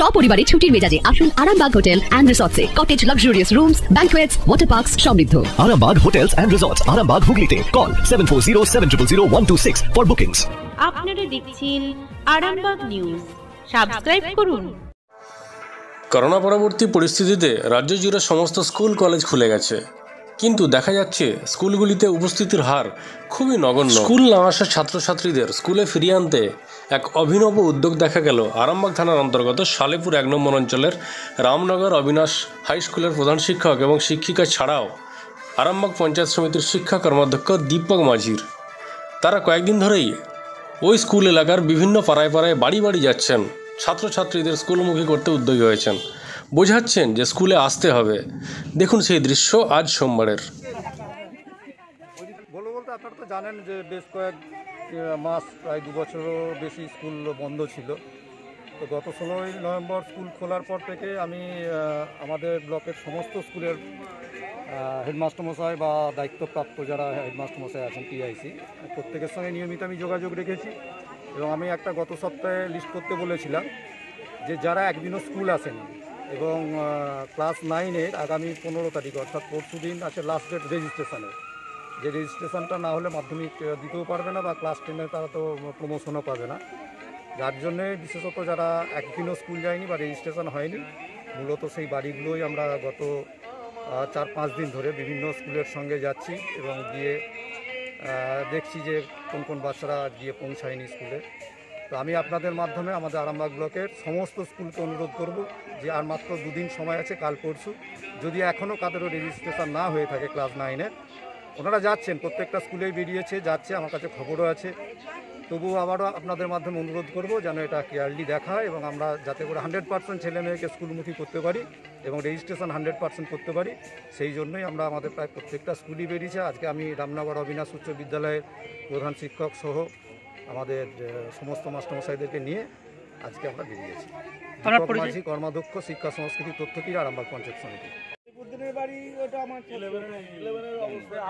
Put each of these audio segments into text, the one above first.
সপরিবারে ছুটির মেজাজে আসুন Arambagh hotel and রিসর্টসে cottage luxurious rooms banquets water parks সমৃদ্ধ। Arambag Hotels and Resorts, Arambag Hooghly Call 740 for bookings. আপনারা দেখছেন আরামবাগ নিউজ সাবস্ক্রাইব করুন। করোনা পরবর্তী পরিস্থিতিতে রাজ্য জুড়ে সমস্ত স্কুল কলেজ খুলে গেছে। কিন্তু দেখা যাচ্ছে স্কুলগুলিতে উপস্থিতির হার খুবই নগণ্য। স্কুল না আসা ছাত্রছাত্রীদের স্কুলে ফিরিয়ে আনতে এক অভিনব উদ্যোগ দেখা গেল আরামবাগ থানার অন্তর্গত সালেপুর এক নম্বর অঞ্চলের রামনগর অবিনাশ হাই স্কুলের প্রধান শিক্ষক এবং শিক্ষিকা ছাড়াও আরামবাগ পঞ্চায়েত সমিতির শিক্ষা কর্মাধ্যক্ষ দীপক মাঝির। তারা কয়েকদিন ধরেই ওই স্কুল এলাকার বিভিন্ন পাড়ায় পাড়ায় বাড়ি বাড়ি যাচ্ছেন। ছাত্রছাত্রীদের স্কুলমুখী করতে উদ্যোগী হয়েছেন। বোঝাচ্ছেন যে স্কুলে আসতে হবে। দেখুন সেই দৃশ্য আজ সোমবারের। বলতে আপনারা তো জানেন যে বেশ কয়েক মাস, প্রায় দু বছরও বেশি স্কুল বন্ধ ছিল। তো গত ষোলোই নভেম্বর স্কুল খোলার পর থেকে আমি আমাদের ব্লকের সমস্ত স্কুলের হেডমাস্টার মশাই বা দায়িত্বপ্রাপ্ত যারা হেডমাস্টার মশাই আছেন, টিআইসি, প্রত্যেকের সঙ্গে নিয়মিত আমি যোগাযোগ রেখেছি এবং আমি একটা গত সপ্তাহে লিস্ট করতে বলেছিলাম যে যারা একদিনও স্কুল আসেনি এবং ক্লাস নাইনের আগামী পনেরো তারিখ, অর্থাৎ পরশু দিন আছে লাস্ট ডেট রেজিস্ট্রেশনের যে রেজিস্ট্রেশনটা না হলে মাধ্যমিক দিতেও পারবে না বা ক্লাস টেনে তারা তো প্রমোশনও পাবে না। যার জন্যে বিশেষত যারা একদিনও স্কুল যায়নি বা রেজিস্ট্রেশন হয়নি, মূলত সেই বাড়িগুলোই আমরা গত চার পাঁচ দিন ধরে বিভিন্ন স্কুলের সঙ্গে যাচ্ছি এবং গিয়ে দেখছি যে কোন কোন বাচ্চারা গিয়ে পৌঁছায়নি স্কুলে তো আমি আপনাদের মাধ্যমে আমাদের আরামবাগ ব্লকের সমস্ত স্কুলকে অনুরোধ করব যে আর মাত্র দুদিন সময় আছে কাল পরশু, যদি এখনও কাদেরও রেজিস্ট্রেশন না হয়ে থাকে ক্লাস নাইনের ওনারা যাচ্ছেন, প্রত্যেকটা স্কুলেই বেরিয়েছে, যাচ্ছে, আমার কাছে খবরও আছে। তবুও আবারও আপনাদের মাধ্যমে অনুরোধ করব যেন এটা ক্লিয়ারলি দেখা হয় এবং আমরা যাতে করে হান্ড্রেড পার্সেন্ট ছেলে মেয়েকে স্কুলমুখী করতে পারি এবং রেজিস্ট্রেশন হান্ড্রেড পার্সেন্ট করতে পারি, সেই জন্যই আমরা আমাদের প্রায় প্রত্যেকটা স্কুলই বেরিয়েছে। আজকে আমি রামনগর অবিনাশ উচ্চ বিদ্যালয়ের প্রধান শিক্ষক সহ আমাদের সমস্ত মাস্টারমশাইদেরকে নিয়ে আজকে আমরা বেরিয়েছি মাঝি কর্মাধ্যক্ষ শিক্ষা সংস্কৃতি তথ্যকীর আরামবাগ পঞ্চায়েত সমিতি? বাড়ি ওটা আমার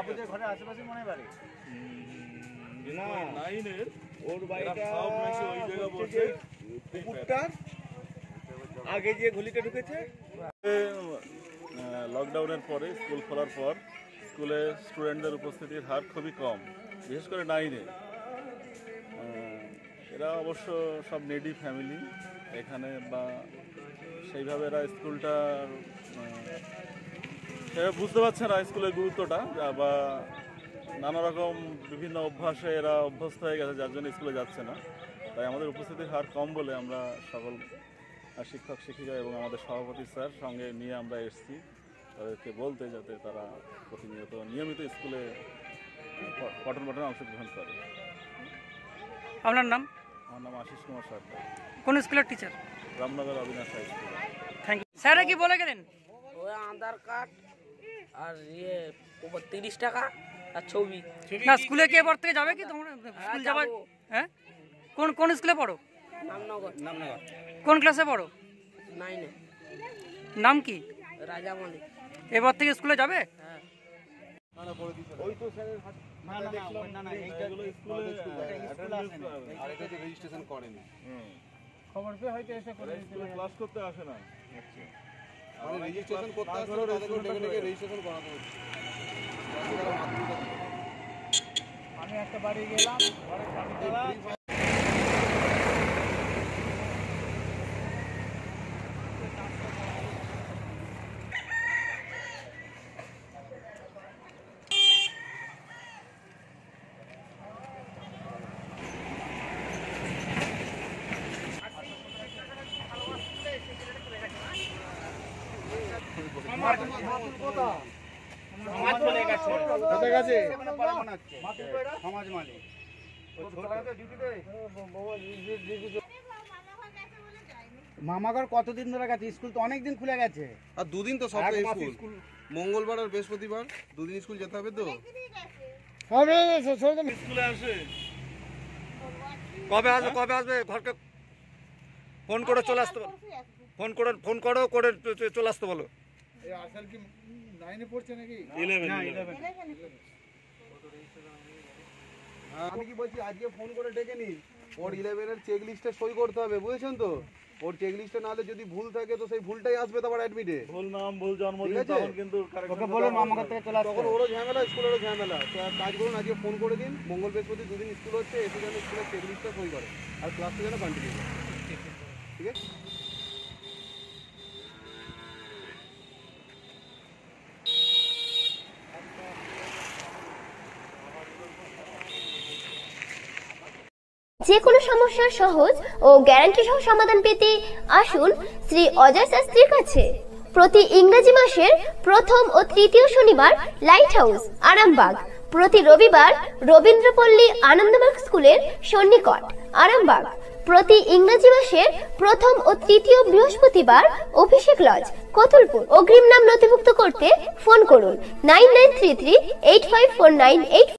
আপনাদের ঘরে আশেপাশে মনে বাড়ি? না। নাইনের। ওর বাড়িটা হচ্ছে যে পুকুরটার আগে যে গলিটা ঢুকেছে। লকডাউনের পরে স্কুল খোলার পর স্কুলে স্টুডেন্টদের উপস্থিতির হার খুবই কম বিশেষ করে নাইনে এরা অবশ্য সব নেডি ফ্যামিলি এখানে বা সেইভাবে এরা স্কুলটা সেভাবে বুঝতে পারছে না স্কুলের গুরুত্বটা, বা নানা রকম বিভিন্ন অভ্যাসে এরা অভ্যস্ত হয়ে গেছে, যার জন্য স্কুলে যাচ্ছে না। তাই আমাদের উপস্থিতির হার কম বলে আমরা সকল শিক্ষক, শিক্ষিকা এবং আমাদের সভাপতি স্যার সঙ্গে নিয়ে আমরা এসেছি। তাদেরকে বলতে যাতে তারা প্রতিনিয়ত নিয়মিত স্কুলে পঠন পাঠনে অংশগ্রহণ করে। আপনার নাম? আমার নাম আশিস কুমার সরকার। কোন স্কুলের teacher Ramnagar Abinash high school. Thank you স্যারে কি বলে গেলেন? ওই আধার কার্ড আর ইয়ে উপর তিরিশ টাকা আর ছবি। না স্কুলে কি এবার থেকে যাবে কি? তোমরা স্কুল যাবে। হ্যাঁ? কোন কোন স্কুলে পড়ো? নামনগর কোন ক্লাসে পড়ো? নাইনে নাম কি? রাজা মালিক। এবার থেকে স্কুলে যাবে? হ্যাঁ। খবর পেয়ে হয়তো এসে করে। ক্লাস করতে আসে না। রেজিস্ট্রেশন করতে আসলে তাদেরকে ডেকে ডেকে রেজিস্ট্রেশন করাতে হচ্ছে। আমি একটা বাড়ি গেলাম সমাজ চলে গেছে কোথায় গেছে সমাজ মানে মামাগর কতদিন ধরে গেছে? স্কুল তো অনেক দিন খুলে গেছে। আর দুদিন তো সপ্তাহে স্কুল। মঙ্গলবার আর বৃহস্পতিবার দুদিন স্কুল যেতে হবে তো? হবে স্কুলে আসে। কবে আসবে কবে আসবে? ঘরকে ফোন করে চলে আসতে ফোন করে ফোন করো করে চলে আসতে বলো। আসল কি নাইনে পড়ছে নাকি? ইলেভেন আমি কি বলছি আজকে ফোন করে ডেকে নি ওর ইলেভেনের চেক লিস্টে সই করতে হবে বুঝেছেন তো? ওর চেক লিস্টে নাহলে যদি ভুল থাকে তো সেই ভুলটাই আসবে তো আবার অ্যাডমিটে ভুল নাম ভুল জন্মদিন তখন কিন্তু ওকে বলুন আমার থেকে চলে তখন ওরও ঝামেলা স্কুলেরও ঝামেলা। তো কাজ করুন আজকে ফোন করে দিন। মঙ্গল বৃহস্পতি দুদিন স্কুল হচ্ছে এসে যেন স্কুলের চেক লিস্টটা সই করে। আর ক্লাসটা যেন কন্টিনিউ ঠিক আছে? যে কোনো সমস্যার সহজ ও গ্যারান্টি সহ সমাধান পেতে আসুন শ্রী অজয় শাস্ত্রীর কাছে। প্রতি ইংরেজি মাসের প্রথম ও তৃতীয় শনিবার লাইট হাউস আরামবাগ। প্রতি রবিবার রবীন্দ্রপল্লী আনন্দবাগ স্কুলের সন্নিকট, আরামবাগ। প্রতি ইংরেজি মাসের প্রথম ও তৃতীয় বৃহস্পতিবার অভিষেক লজ, কতুলপুর। অগ্রিম নাম নথিভুক্ত করতে ফোন করুন। Nine nine three three eight five four nine eight